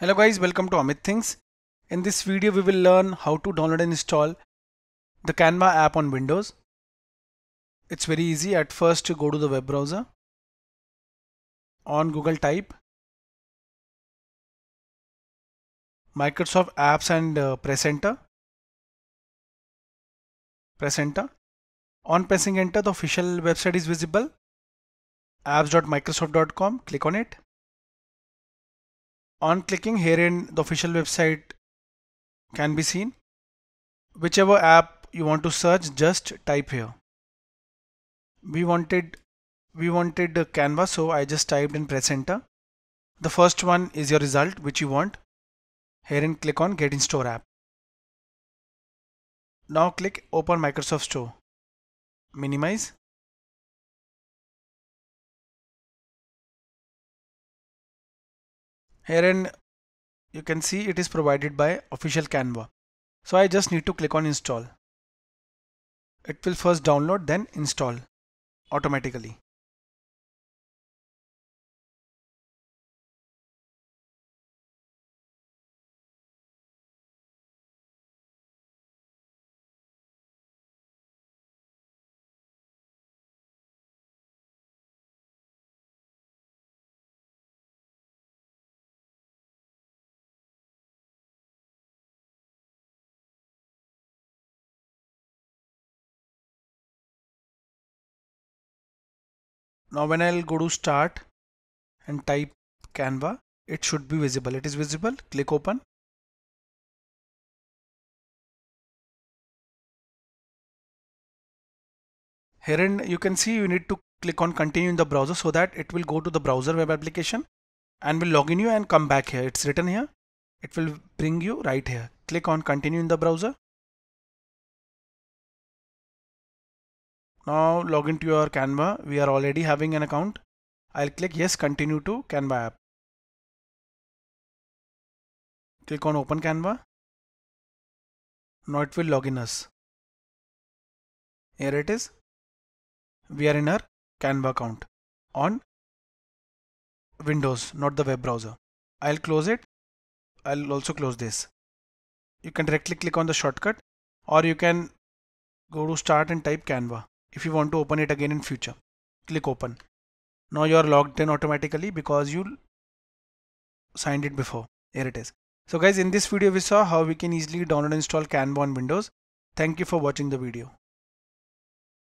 Hello guys, welcome to Amit Thinks. In this video we will learn how to download and install the Canva app on Windows. It's very easy. At first you go to the web browser. On Google type Microsoft Apps and uh, press enter. Press enter. On pressing enter the official website is visible apps.microsoft.com. Click on it on clicking here in the official website can be seen. Whichever app you want to search, just type here. We wanted we wanted the Canva, so I just typed and press enter. The first one is your result which you want. Here and click on Get in Store app. Now click Open Microsoft Store. Minimize. Herein you can see it is provided by official Canva. So I just need to click on install. It will first download then install automatically. Now when I'll go to start and type Canva, it should be visible. It is visible. Click open. here Herein you can see you need to click on continue in the browser so that it will go to the browser web application and will log in you and come back here. It's written here. It will bring you right here. Click on continue in the browser. Now log into your Canva. We are already having an account. I'll click yes, continue to Canva app. Click on open Canva. Now it will log in us. Here it is. We are in our Canva account on Windows, not the web browser. I'll close it. I'll also close this. You can directly click on the shortcut or you can go to start and type Canva if you want to open it again in future. Click open. Now you are logged in automatically because you signed it before. Here it is. So guys in this video we saw how we can easily download and install canva on windows. Thank you for watching the video